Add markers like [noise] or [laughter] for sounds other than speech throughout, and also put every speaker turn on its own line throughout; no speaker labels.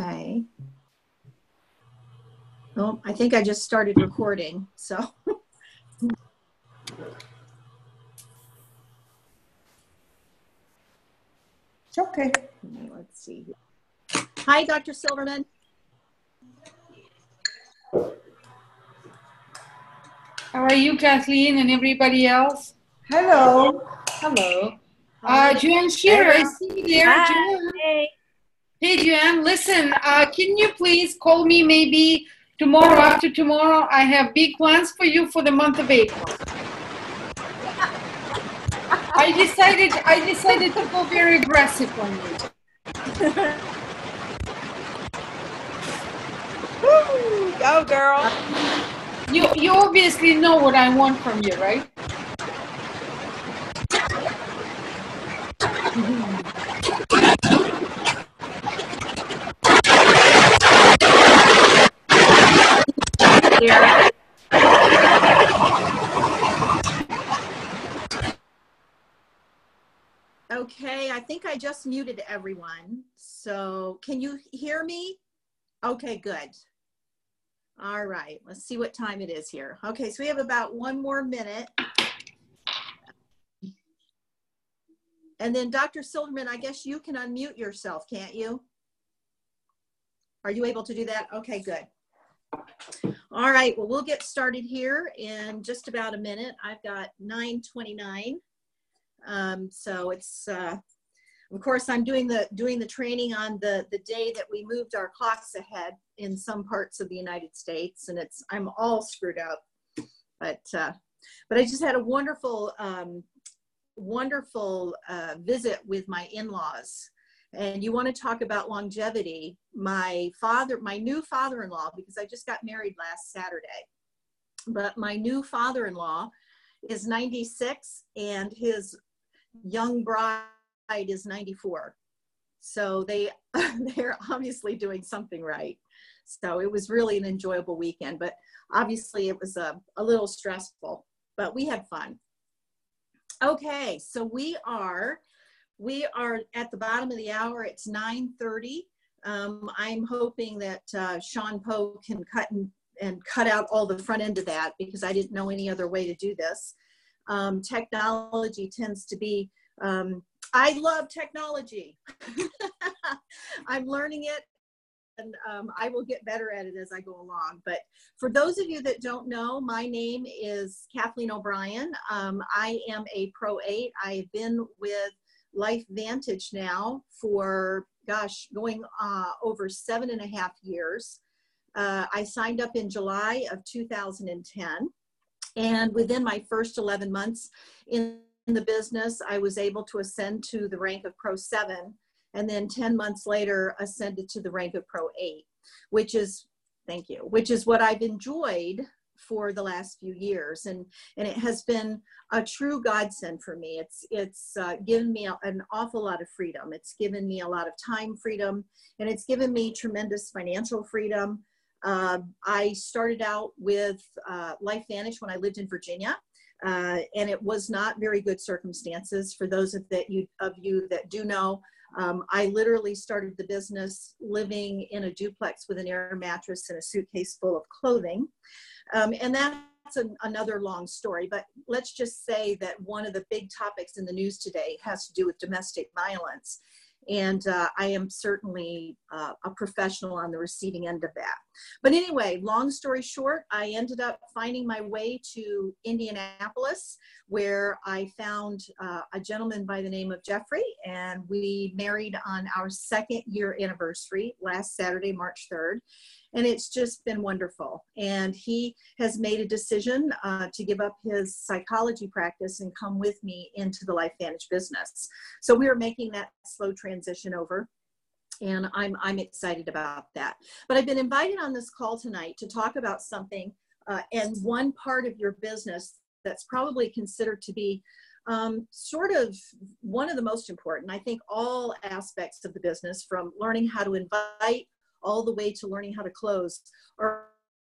Okay. Oh, I think I just started recording, so.
Okay.
Let's see. Hi, Dr. Silverman.
How are you, Kathleen, and everybody else?
Hello.
Hello. Uh, Joanne Shearer, I see you there.
Hi.
Joanne.
Hey.
Hey, Joanne, listen, uh, can you please call me maybe tomorrow after tomorrow? I have big plans for you for the month of April. I decided, I decided to go very aggressive on you.
Woo, go, girl.
You, you obviously know what I want from you, right?
Here. Okay, I think I just muted everyone. So can you hear me? Okay, good. All right, let's see what time it is here. Okay, so we have about one more minute. And then Dr. Silverman, I guess you can unmute yourself, can't you? Are you able to do that? Okay, good. All right, well, we'll get started here in just about a minute. I've got 929. Um, so it's, uh, of course, I'm doing the doing the training on the the day that we moved our clocks ahead in some parts of the United States, and it's I'm all screwed up. But uh, but I just had a wonderful um, wonderful uh, visit with my in-laws. And you want to talk about longevity? My father, my new father-in-law, because I just got married last Saturday, but my new father-in-law is 96 and his young bride is 94 so they [laughs] they're obviously doing something right. So it was really an enjoyable weekend but obviously it was a, a little stressful but we had fun. Okay so we are we are at the bottom of the hour. It's 9 30 um, i'm hoping that uh, shawn poe can cut and, and cut out all the front end of that because i didn't know any other way to do this. Um, technology tends to be um, i love technology. [laughs] I'm learning it and um, i will get better at it as i go along. But for those of you that don't know my name is kathleen o'brien. Um, i am a pro 8 i've been with LifeVantage now for gosh going uh, over seven and a half years. Uh, i signed up in july of 2010 and within my first 11 months in the business, I was able to ascend to the rank of Pro 7. And then 10 months later, ascended to the rank of Pro 8, which is, thank you, which is what I've enjoyed for the last few years. And, and it has been a true godsend for me. It's, it's uh, given me an awful lot of freedom. It's given me a lot of time freedom, and it's given me tremendous financial freedom. Uh, I started out with uh, LifeVantage when I lived in Virginia, uh, and it was not very good circumstances. For those of that you of you that do know, um, I literally started the business living in a duplex with an air mattress and a suitcase full of clothing, um, and that's an, another long story. But let's just say that one of the big topics in the news today has to do with domestic violence and uh, I am certainly uh, a professional on the receiving end of that. But anyway, long story short, I ended up finding my way to Indianapolis, where I found uh, a gentleman by the name of Jeffrey, and we married on our second year anniversary last Saturday, March 3rd and it's just been wonderful. And he has made a decision uh, to give up his psychology practice and come with me into the LifeVantage business. So we are making that slow transition over. And I'm, I'm excited about that. But I've been invited on this call tonight to talk about something uh, and one part of your business that's probably considered to be um, sort of one of the most important. I think all aspects of the business, from learning how to invite all the way to learning how to close are,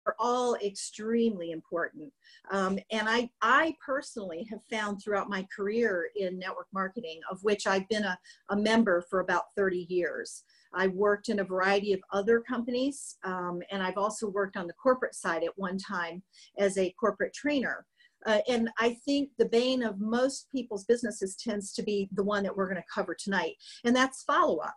are all extremely important. Um, and I, I personally have found throughout my career in network marketing, of which I've been a, a member for about 30 years, I've worked in a variety of other companies, um, and I've also worked on the corporate side at one time as a corporate trainer. Uh, and I think the bane of most people's businesses tends to be the one that we're going to cover tonight, and that's follow up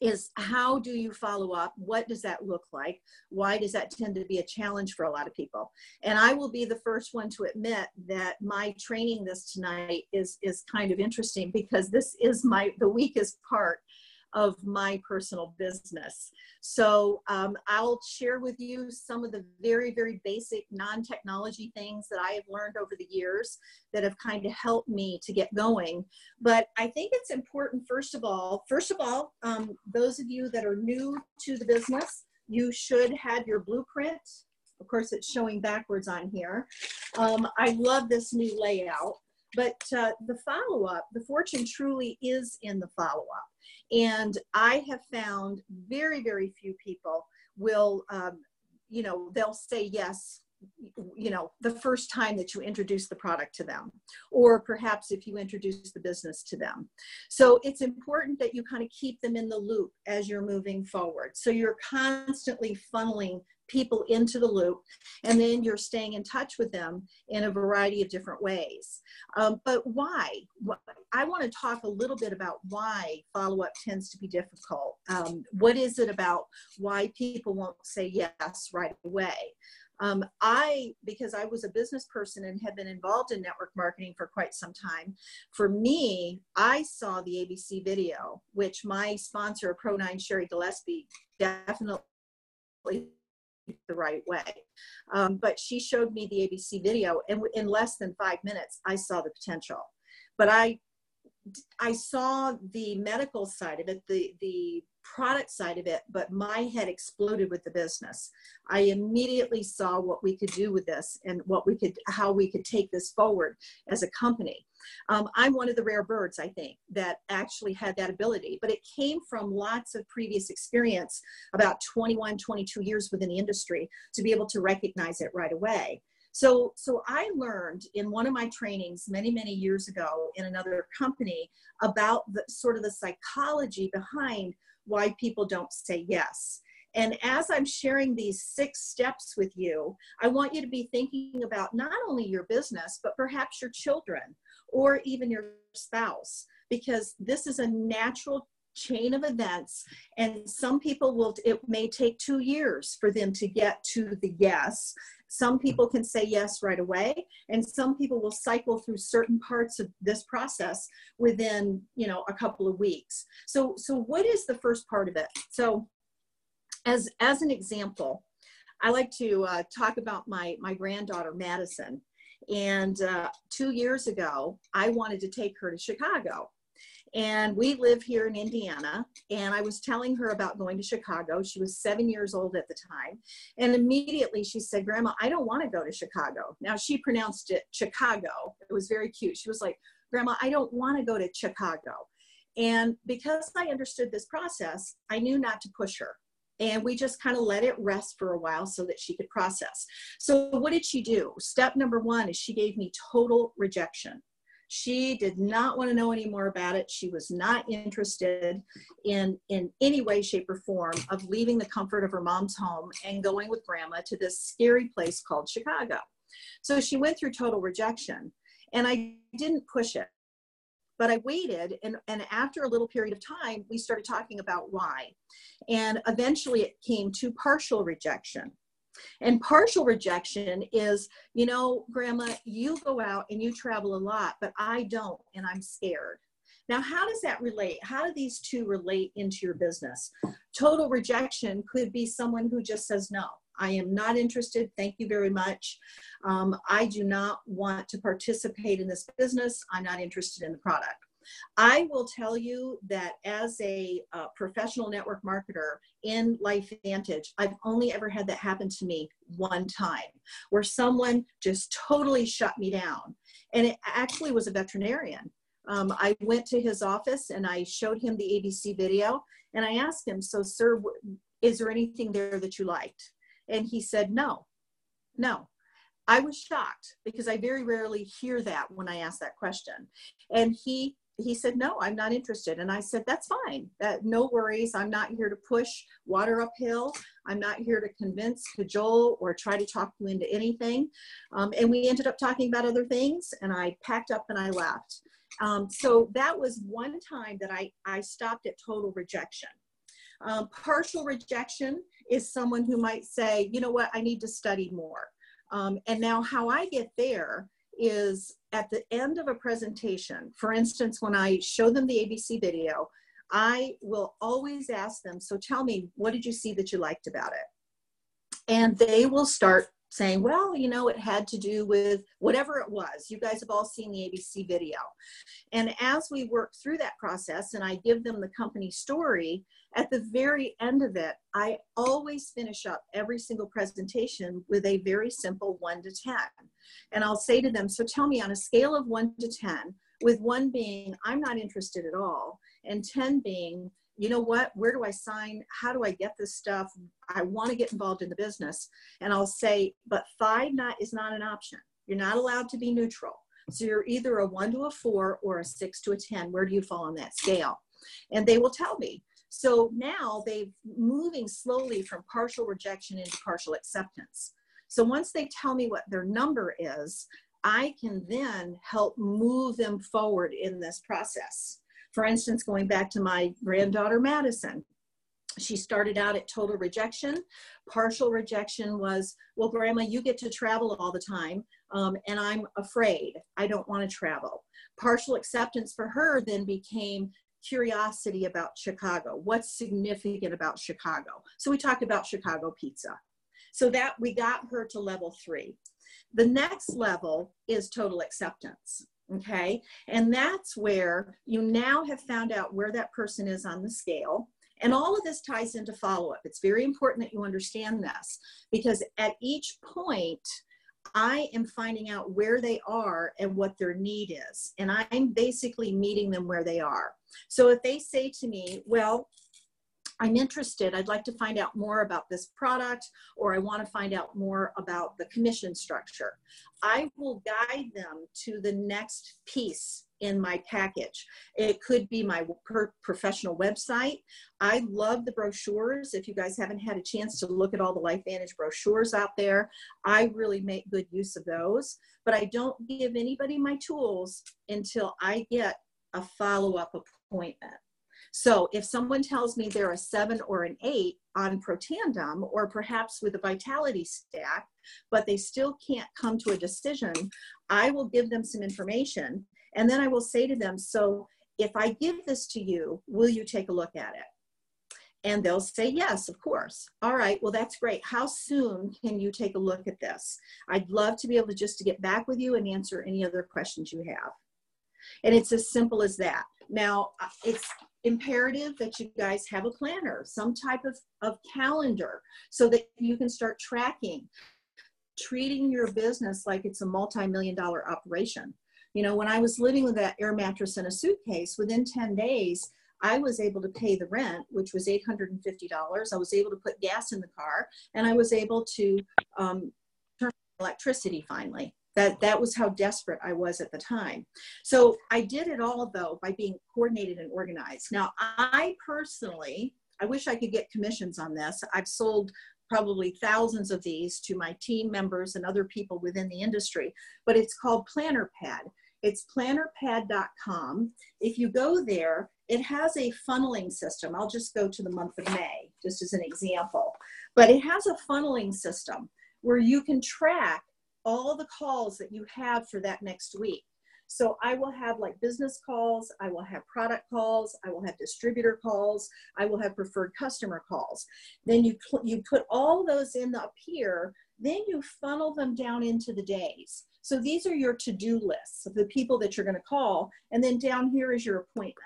is how do you follow up? What does that look like? Why does that tend to be a challenge for a lot of people? And I will be the first one to admit that my training this tonight is is kind of interesting because this is my the weakest part of my personal business. So um, I'll share with you some of the very, very basic non-technology things that I have learned over the years that have kind of helped me to get going. But I think it's important, first of all, first of all, um, those of you that are new to the business, you should have your blueprint. Of course, it's showing backwards on here. Um, I love this new layout. But uh, the follow up, the fortune truly is in the follow up. And I have found very, very few people will, um, you know, they'll say yes you know the first time that you introduce the product to them or perhaps if you introduce the business to them. So it's important that you kind of keep them in the loop as you're moving forward. So you're constantly funneling people into the loop and then you're staying in touch with them in a variety of different ways. Um, but why? I want to talk a little bit about why follow-up tends to be difficult. Um, what is it about why people won't say yes right away um, I, because I was a business person and had been involved in network marketing for quite some time, for me, I saw the ABC video, which my sponsor, Pro9 Sherry Gillespie, definitely the right way. Um, but she showed me the ABC video, and in less than five minutes, I saw the potential. But I, I saw the medical side of it, the the product side of it, but my head exploded with the business. I immediately saw what we could do with this and what we could, how we could take this forward as a company. Um, I'm one of the rare birds, I think, that actually had that ability, but it came from lots of previous experience, about 21, 22 years within the industry, to be able to recognize it right away. So, so I learned in one of my trainings many, many years ago in another company about the sort of the psychology behind why people don't say yes. And as I'm sharing these six steps with you, I want you to be thinking about not only your business, but perhaps your children or even your spouse, because this is a natural chain of events. And some people will, it may take two years for them to get to the yes. Some people can say yes right away, and some people will cycle through certain parts of this process within, you know, a couple of weeks. So, so what is the first part of it? So, as as an example, I like to uh, talk about my my granddaughter Madison. And uh, two years ago, I wanted to take her to Chicago. And we live here in Indiana. And I was telling her about going to Chicago. She was seven years old at the time. And immediately she said, Grandma, I don't want to go to Chicago. Now she pronounced it Chicago. It was very cute. She was like, Grandma, I don't want to go to Chicago. And because I understood this process, I knew not to push her. And we just kind of let it rest for a while so that she could process. So, what did she do? Step number one is she gave me total rejection. She did not want to know any more about it. She was not interested in, in any way, shape, or form of leaving the comfort of her mom's home and going with grandma to this scary place called Chicago. So she went through total rejection. And I didn't push it. But I waited, and, and after a little period of time, we started talking about why. And eventually it came to partial rejection. And partial rejection is, you know, grandma, you go out and you travel a lot, but I don't, and I'm scared. Now, how does that relate? How do these two relate into your business? Total rejection could be someone who just says, no, I am not interested. Thank you very much. Um, I do not want to participate in this business. I'm not interested in the product. I will tell you that as a uh, professional network marketer in LifeVantage, I've only ever had that happen to me one time where someone just totally shut me down. And it actually was a veterinarian. Um, I went to his office and I showed him the ABC video and I asked him, So, sir, is there anything there that you liked? And he said, No, no. I was shocked because I very rarely hear that when I ask that question. And he he said, no, I'm not interested. And I said, that's fine. That no worries. I'm not here to push water uphill. I'm not here to convince, cajole, or try to talk you into anything. Um, and we ended up talking about other things and I packed up and I left. Um, so that was one time that I, I stopped at total rejection. Um, partial rejection is someone who might say, you know what, I need to study more. Um, and now how I get there is at the end of a presentation, for instance, when I show them the ABC video, I will always ask them, so tell me, what did you see that you liked about it? And they will start saying, well, you know, it had to do with whatever it was. You guys have all seen the ABC video. And as we work through that process and I give them the company story, at the very end of it, I always finish up every single presentation with a very simple one to 10. And I'll say to them, so tell me on a scale of one to 10, with one being, I'm not interested at all, and 10 being, you know what, where do I sign? How do I get this stuff? I want to get involved in the business. And I'll say, but five not, is not an option. You're not allowed to be neutral. So you're either a one to a four or a six to a 10. Where do you fall on that scale? And they will tell me. So now they've moving slowly from partial rejection into partial acceptance. So once they tell me what their number is, I can then help move them forward in this process. For instance, going back to my granddaughter, Madison, she started out at total rejection. Partial rejection was, well, grandma, you get to travel all the time, um, and I'm afraid. I don't want to travel. Partial acceptance for her then became curiosity about Chicago. What's significant about Chicago? So we talked about Chicago pizza. So that we got her to level three. The next level is total acceptance okay? And that's where you now have found out where that person is on the scale. And all of this ties into follow up. It's very important that you understand this because at each point, I am finding out where they are and what their need is. And I'm basically meeting them where they are. So if they say to me, well, I'm interested, I'd like to find out more about this product, or I want to find out more about the commission structure. I will guide them to the next piece in my package. It could be my professional website. I love the brochures. If you guys haven't had a chance to look at all the Life LifeVantage brochures out there, I really make good use of those. But I don't give anybody my tools until I get a follow up appointment. So if someone tells me they're a seven or an eight on Protandim, or perhaps with a vitality stack, but they still can't come to a decision, I will give them some information. And then I will say to them, so if I give this to you, will you take a look at it? And they'll say, yes, of course. All right, well, that's great. How soon can you take a look at this? I'd love to be able to just to get back with you and answer any other questions you have. And it's as simple as that. Now, it's imperative that you guys have a planner, some type of, of calendar so that you can start tracking, treating your business like it's a multi-million dollar operation. You know, when I was living with that air mattress in a suitcase, within 10 days, I was able to pay the rent, which was $850. I was able to put gas in the car, and I was able to um, turn electricity finally. That, that was how desperate I was at the time. So I did it all though by being coordinated and organized. Now I personally, I wish I could get commissions on this. I've sold probably thousands of these to my team members and other people within the industry, but it's called PlannerPad. It's plannerpad.com. If you go there, it has a funneling system. I'll just go to the month of May, just as an example. But it has a funneling system where you can track all the calls that you have for that next week. So I will have like business calls, I will have product calls, I will have distributor calls, I will have preferred customer calls. Then you you put all those in up here, then you funnel them down into the days. So these are your to-do lists of the people that you're going to call, and then down here is your appointment.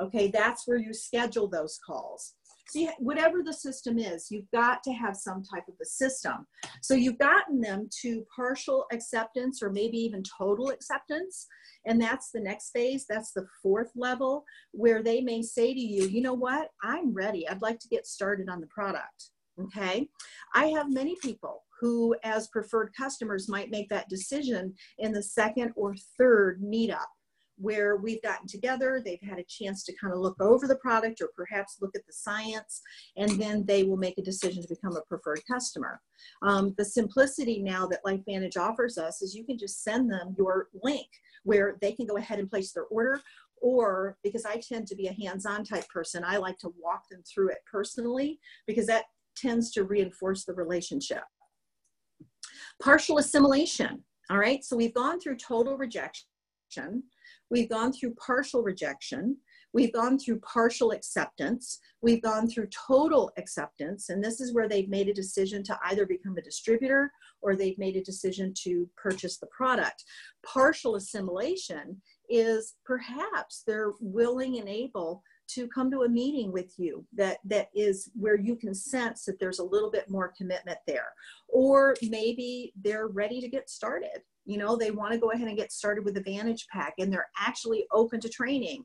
Okay, that's where you schedule those calls. See, whatever the system is, you've got to have some type of a system. So you've gotten them to partial acceptance or maybe even total acceptance. And that's the next phase. That's the fourth level where they may say to you, you know what? I'm ready. I'd like to get started on the product. Okay. I have many people who, as preferred customers, might make that decision in the second or third meetup where we've gotten together, they've had a chance to kind of look over the product or perhaps look at the science, and then they will make a decision to become a preferred customer. Um, the simplicity now that LifeVantage offers us is you can just send them your link where they can go ahead and place their order or because I tend to be a hands-on type person, I like to walk them through it personally because that tends to reinforce the relationship. Partial assimilation. All right, so we've gone through total rejection. We've gone through partial rejection. We've gone through partial acceptance. We've gone through total acceptance. And this is where they've made a decision to either become a distributor or they've made a decision to purchase the product. Partial assimilation is perhaps they're willing and able to come to a meeting with you that that is where you can sense that there's a little bit more commitment there or maybe they're ready to get started you know they want to go ahead and get started with the vantage pack and they're actually open to training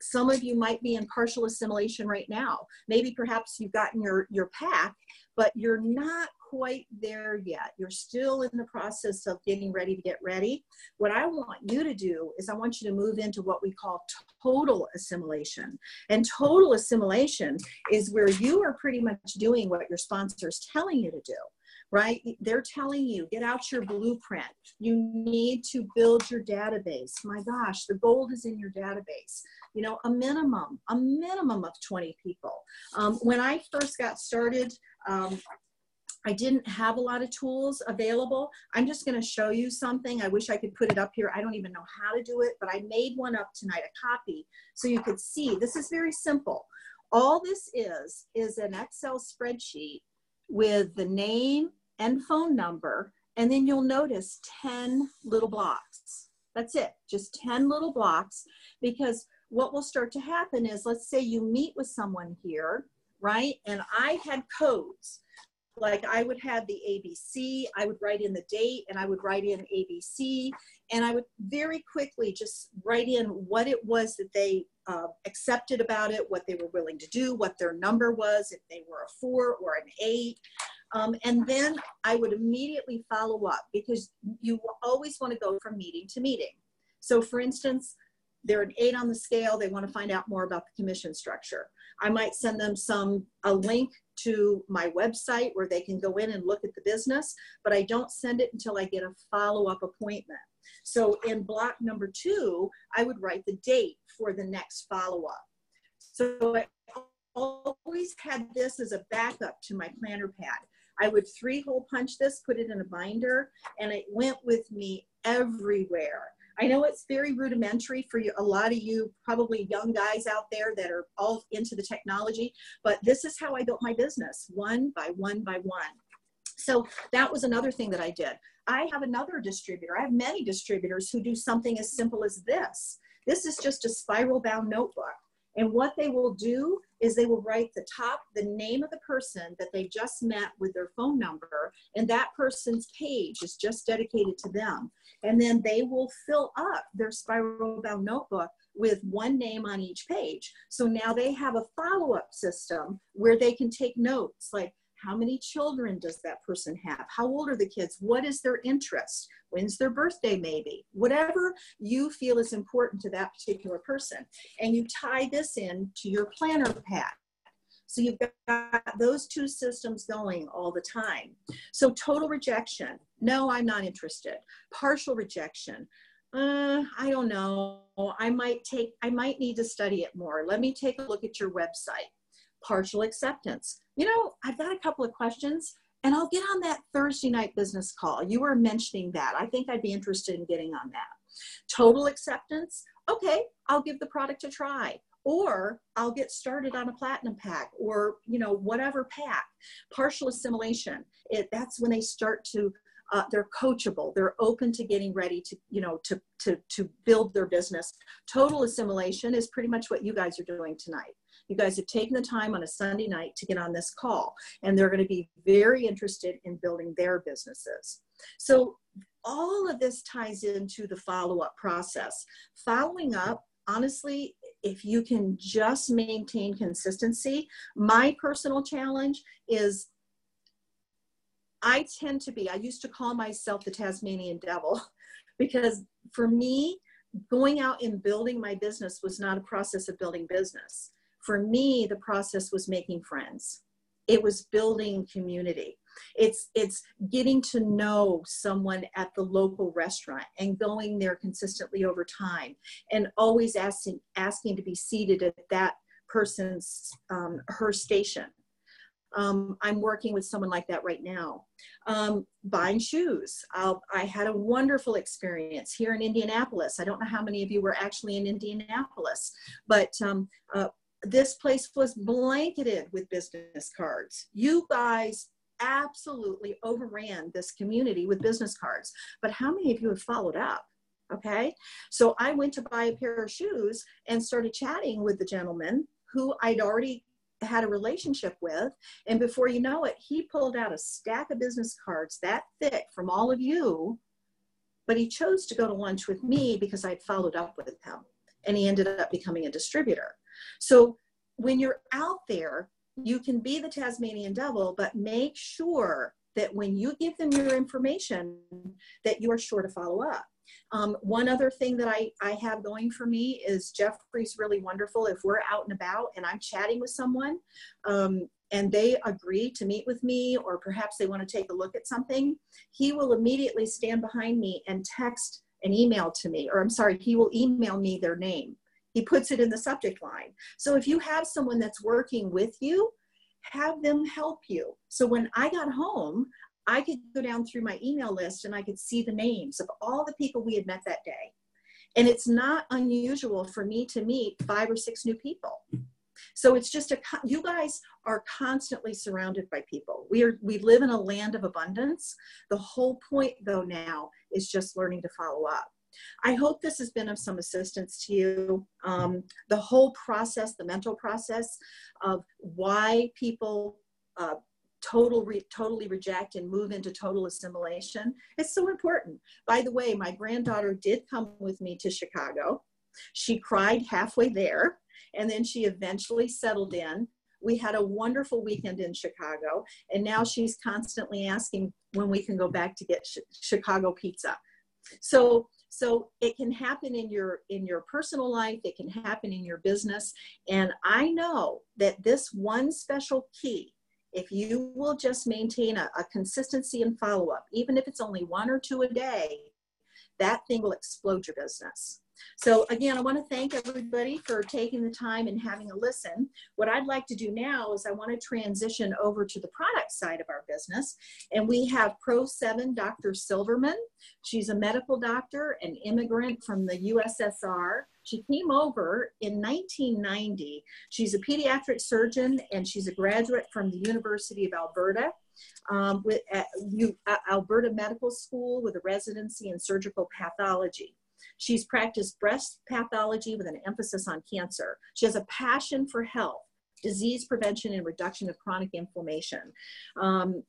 some of you might be in partial assimilation right now maybe perhaps you've gotten your your pack but you're not quite there yet. You're still in the process of getting ready to get ready. What I want you to do is I want you to move into what we call total assimilation. And total assimilation is where you are pretty much doing what your sponsor is telling you to do right? They're telling you, get out your blueprint. You need to build your database. My gosh, the gold is in your database. You know, a minimum, a minimum of 20 people. Um, when I first got started, um, I didn't have a lot of tools available. I'm just going to show you something. I wish I could put it up here. I don't even know how to do it, but I made one up tonight, a copy, so you could see. This is very simple. All this is, is an Excel spreadsheet with the name and phone number, and then you'll notice 10 little blocks. That's it, just 10 little blocks, because what will start to happen is, let's say you meet with someone here, right? And I had codes like I would have the ABC, I would write in the date and I would write in ABC and I would very quickly just write in what it was that they uh, accepted about it, what they were willing to do, what their number was, if they were a four or an eight. Um, and then I would immediately follow up because you always want to go from meeting to meeting. So for instance, they're an eight on the scale, they want to find out more about the commission structure. I might send them some a link to my website where they can go in and look at the business, but I don't send it until I get a follow-up appointment. So in block number two, I would write the date for the next follow-up. So I always had this as a backup to my planner pad. I would three hole punch this, put it in a binder, and it went with me everywhere. I know it's very rudimentary for you, a lot of you probably young guys out there that are all into the technology, but this is how I built my business, one by one by one. So that was another thing that I did. I have another distributor. I have many distributors who do something as simple as this. This is just a spiral bound notebook. And what they will do is they will write the top, the name of the person that they just met with their phone number, and that person's page is just dedicated to them. And then they will fill up their spiral bound notebook with one name on each page. So now they have a follow up system where they can take notes like, how many children does that person have? How old are the kids? What is their interest? When's their birthday, maybe? Whatever you feel is important to that particular person. And you tie this in to your planner pad. So you've got those two systems going all the time. So total rejection, no, I'm not interested. Partial rejection, uh, I don't know. I might take, I might need to study it more. Let me take a look at your website partial acceptance. You know, I've got a couple of questions and I'll get on that Thursday night business call. You were mentioning that. I think I'd be interested in getting on that. Total acceptance. Okay, I'll give the product a try or I'll get started on a platinum pack or, you know, whatever pack. Partial assimilation. It, that's when they start to uh, they're coachable they're open to getting ready to you know to to to build their business total assimilation is pretty much what you guys are doing tonight you guys have taken the time on a Sunday night to get on this call, and they're going to be very interested in building their businesses. So all of this ties into the follow-up process. Following up, honestly, if you can just maintain consistency, my personal challenge is I tend to be, I used to call myself the Tasmanian devil [laughs] because for me, going out and building my business was not a process of building business. For me, the process was making friends. It was building community. It's it's getting to know someone at the local restaurant and going there consistently over time, and always asking asking to be seated at that person's um, her station. Um, I'm working with someone like that right now. Um, buying shoes. I'll, I had a wonderful experience here in Indianapolis. I don't know how many of you were actually in Indianapolis, but um, uh, this place was blanketed with business cards. You guys absolutely overran this community with business cards. But how many of you have followed up? Okay. So I went to buy a pair of shoes and started chatting with the gentleman who I'd already had a relationship with. And before you know it, he pulled out a stack of business cards that thick from all of you. But he chose to go to lunch with me because I'd followed up with him. And he ended up becoming a distributor. So when you're out there, you can be the Tasmanian devil, but make sure that when you give them your information, that you are sure to follow up. Um, one other thing that I, I have going for me is Jeffrey's really wonderful. If we're out and about and I'm chatting with someone um, and they agree to meet with me, or perhaps they want to take a look at something, he will immediately stand behind me and text an email to me, or I'm sorry, he will email me their name. He puts it in the subject line. So if you have someone that's working with you, have them help you. So when I got home, I could go down through my email list and I could see the names of all the people we had met that day. And it's not unusual for me to meet five or six new people. So it's just a you guys are constantly surrounded by people. We are we live in a land of abundance. The whole point though now is just learning to follow up. I hope this has been of some assistance to you. Um, the whole process, the mental process of why people uh, total re, totally reject and move into total assimilation it's so important. By the way my granddaughter did come with me to chicago. She cried halfway there and then she eventually settled in. We had a wonderful weekend in chicago and now she's constantly asking when we can go back to get sh- chicago pizza. So so it can happen in your in your personal life it can happen in your business. And i know that this one special key if you will just maintain a, a consistency and follow up even if it's only one or two a day that thing will explode your business so again, I want to thank everybody for taking the time and having a listen. What I'd like to do now is I want to transition over to the product side of our business. And we have Pro 7 Dr. Silverman. She's a medical doctor, an immigrant from the USSR. She came over in 1990. She's a pediatric surgeon and she's a graduate from the University of Alberta. Um, with at, Alberta Medical School with a residency in surgical pathology. She's practiced breast pathology with an emphasis on cancer. She has a passion for health, disease prevention, and reduction of chronic inflammation. Um,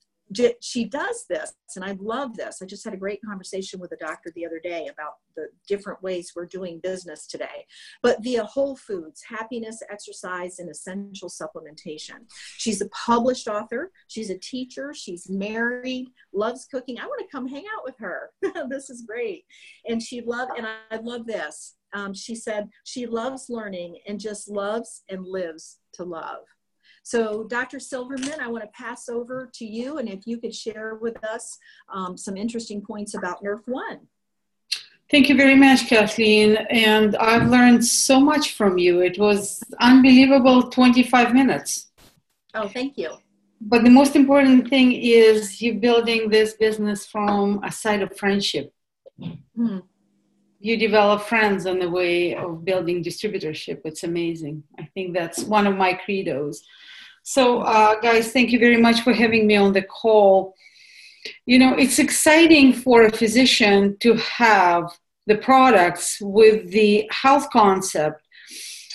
she does this, and I love this. I just had a great conversation with a doctor the other day about the different ways we're doing business today, but via Whole Foods, happiness, exercise, and essential supplementation. She's a published author, she's a teacher, she's married, loves cooking. I want to come hang out with her. [laughs] this is great. And she loved, and I love this. Um, she said she loves learning and just loves and lives to love. So Dr. Silverman, I want to pass over to you and if you could share with us um, some interesting points about NRF1.
Thank you very much, Kathleen. And I've learned so much from you. It was unbelievable 25 minutes.
Oh, thank you.
But the most important thing is you're building this business from a side of friendship. Hmm. You develop friends on the way of building distributorship. It's amazing. I think that's one of my credos. So, uh, guys, thank you very much for having me on the call. You know, it's exciting for a physician to have the products with the health concept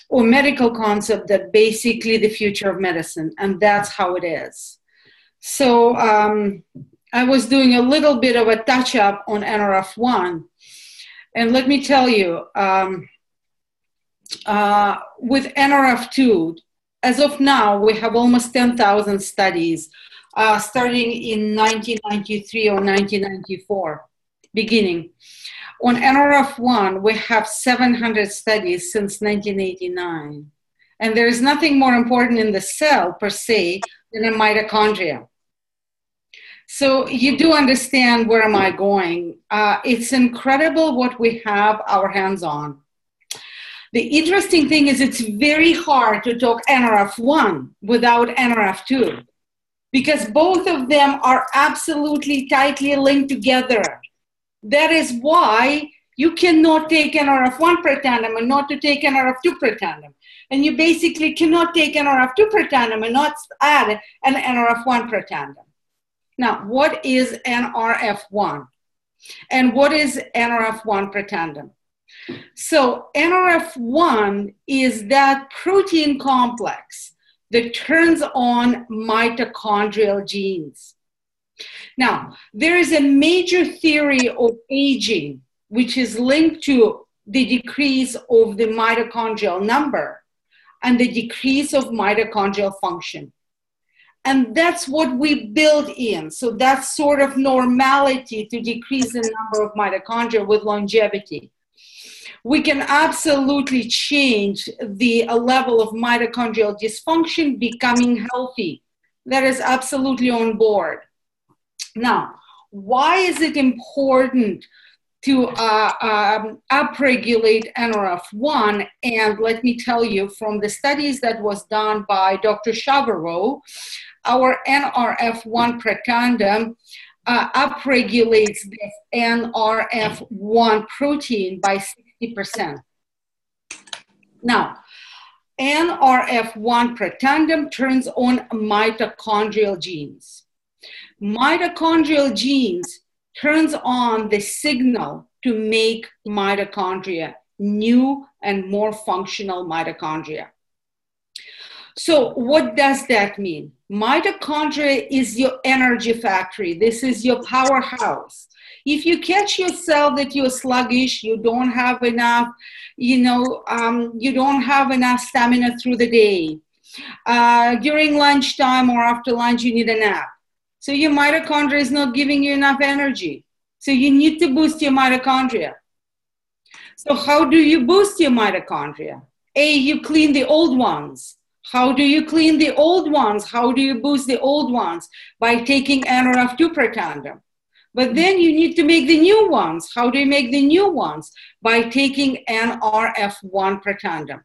or medical concept that basically the future of medicine, and that's how it is. So, um, I was doing a little bit of a touch up on NRF1. And let me tell you, um, uh, with NRF2, as of now, we have almost 10,000 studies uh, starting in 1993 or 1994. beginning. On NRF1, we have 700 studies since 1989. And there is nothing more important in the cell per se than a mitochondria. So you do understand where am I going. Uh, it's incredible what we have our hands on. The interesting thing is it's very hard to talk NRF1 without NRF2 because both of them are absolutely tightly linked together. That is why you cannot take NRF1 Protandim and not to take NRF2 Protandim. And you basically cannot take NRF2 Protandim and not add an NRF1 Protandim. Now, what is NRF1? And what is NRF1 Protandim? So, NRF1 is that protein complex that turns on mitochondrial genes. Now, there is a major theory of aging which is linked to the decrease of the mitochondrial number and the decrease of mitochondrial function. And that's what we build in. So that's sort of normality to decrease the number of mitochondria with longevity. We can absolutely change the level of mitochondrial dysfunction becoming healthy. That is absolutely on board. Now, why is it important to uh, um, upregulate NRF1? And let me tell you from the studies that was done by Dr. Chavarot, our NRF1 Protandim uh, upregulates this NRF1 protein by 60%. Now, NRF1 Protandim turns on mitochondrial genes. Mitochondrial genes turns on the signal to make mitochondria new and more functional mitochondria. So, what does that mean? Mitochondria is your energy factory. This is your powerhouse. If you catch yourself that you're sluggish, you don't have enough, you know, um, you don't have enough stamina through the day. Uh, during lunchtime or after lunch, you need a nap. So your mitochondria is not giving you enough energy. So you need to boost your mitochondria. So how do you boost your mitochondria? A, you clean the old ones. How do you clean the old ones? How do you boost the old ones? By taking NRF2 Protandim. But then you need to make the new ones. How do you make the new ones? By taking NRF1 Protandim.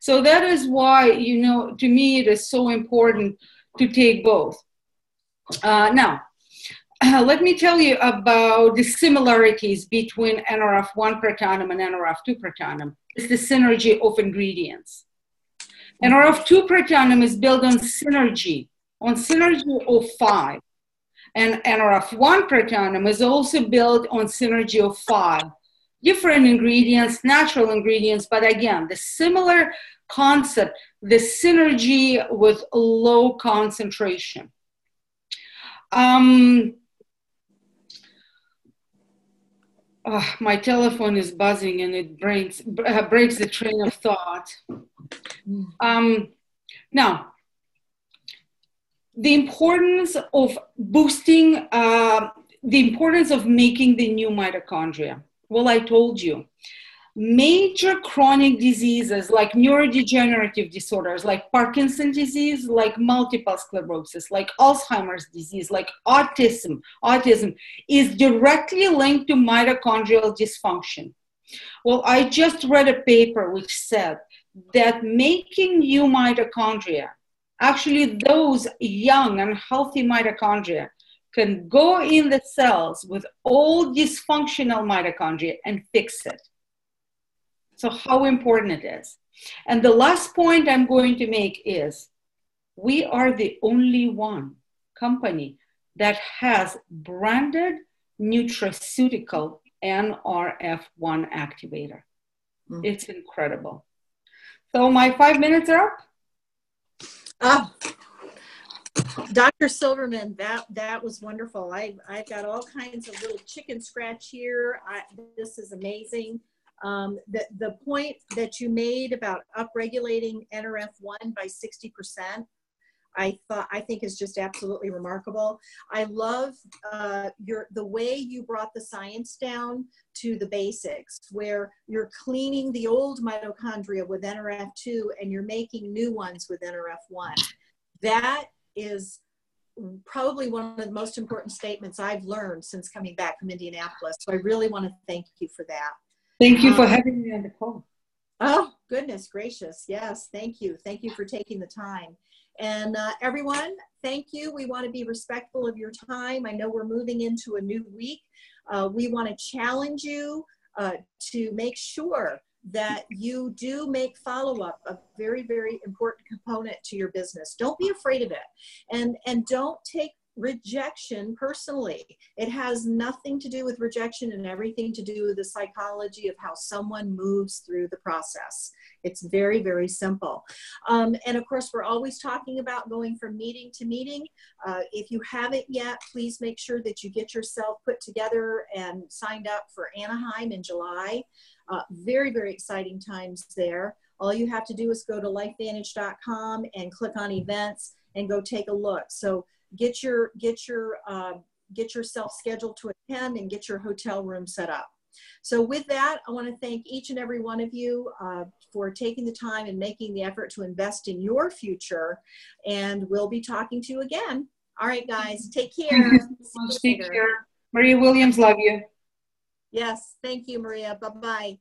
So that is why, you know, to me, it is so important to take both. Uh, now, [clears throat] let me tell you about the similarities between NRF1 Protandim and NRF2 Protandim. It's the synergy of ingredients. NRF2 Protandim is built on synergy, on synergy of five. And NRF1 Protandim is also built on synergy of five. Different ingredients, natural ingredients, but again, the similar concept, the synergy with low concentration. Um, oh, my telephone is buzzing and it breaks, uh, breaks the train of thought. Um, now, the importance of boosting, uh, the importance of making the new mitochondria. Well, I told you, major chronic diseases like neurodegenerative disorders, like Parkinson's disease, like multiple sclerosis, like Alzheimer's disease, like autism, autism is directly linked to mitochondrial dysfunction. Well, I just read a paper which said that making new mitochondria, actually those young and healthy mitochondria, can go in the cells with all dysfunctional mitochondria and fix it. So, how important it is. And the last point I'm going to make is we are the only one company that has branded nutraceutical NRF1 activator. Mm. It's incredible. So my five minutes are up.
Oh, Dr. Silverman, that that was wonderful. I I've got all kinds of little chicken scratch here. I, this is amazing. Um, the the point that you made about upregulating NRF1 by 60%, I thought I think is just absolutely remarkable. I love uh, your the way you brought the science down to the basics, where you're cleaning the old mitochondria with NRF2 and you're making new ones with NRF1. That is probably one of the most important statements I've learned since coming back from Indianapolis. So I really want to thank you for that.
Thank you for
Um,
having me on the call.
Oh, goodness gracious. Yes, thank you. Thank you for taking the time. And uh, everyone, thank you. We want to be respectful of your time. I know we're moving into a new week. Uh, we want to challenge you uh, to make sure that you do make follow-up a very, very important component to your business. Don't be afraid of it. And, and don't take rejection personally. It has nothing to do with rejection and everything to do with the psychology of how someone moves through the process. It's very, very simple. Um, and of course, we're always talking about going from meeting to meeting. Uh, if you haven't yet, please make sure that you get yourself put together and signed up for Anaheim in July. Uh, very, very exciting times there. All you have to do is go to lifevantage.com and click on events and go take a look. So get your get your uh, get yourself scheduled to attend and get your hotel room set up. So with that, I want to thank each and every one of you uh, for taking the time and making the effort to invest in your future. And we'll be talking to you again. All right, guys, take care.
Thank you so much. Take care. Maria Williams, love you.
Yes, thank you, Maria. Bye bye.